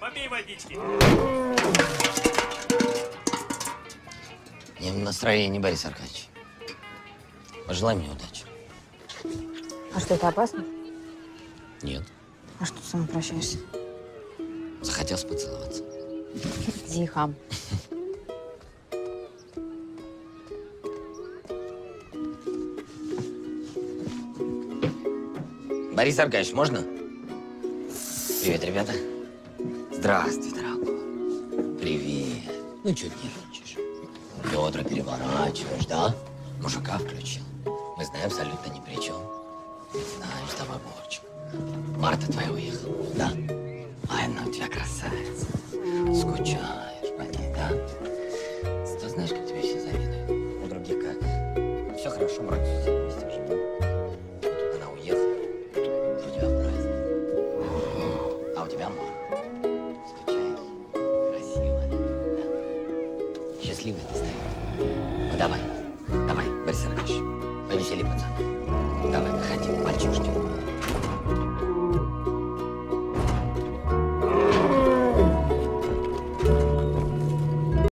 Попей водички. Не в настроении, Борис Аркадьевич. Пожелай мне удачи. А что, это опасно? Нет. А что ты со мной прощаешься? Захотелось поцеловаться. Тихо. Борис Аркадьевич, можно? Привет, ребята. Здравствуй, дорогой. Привет. Ну, чуть нервничаешь. Бедра переворачиваешь, да? Мужика включил. Мы знаем абсолютно ни при чем. Знаем с тобой. Марта твоя уехала, да? Ай, она у тебя красавица. Скучаешь по ней, да? Ты знаешь, как тебе все завидуют? У других как? Все хорошо, вроде все вместе живем. Она уехала. У тебя праздник. А у тебя мама. Счастливой ты стала. Ну давай. Давай, Борис Аркадьевич. Повесели пацаны.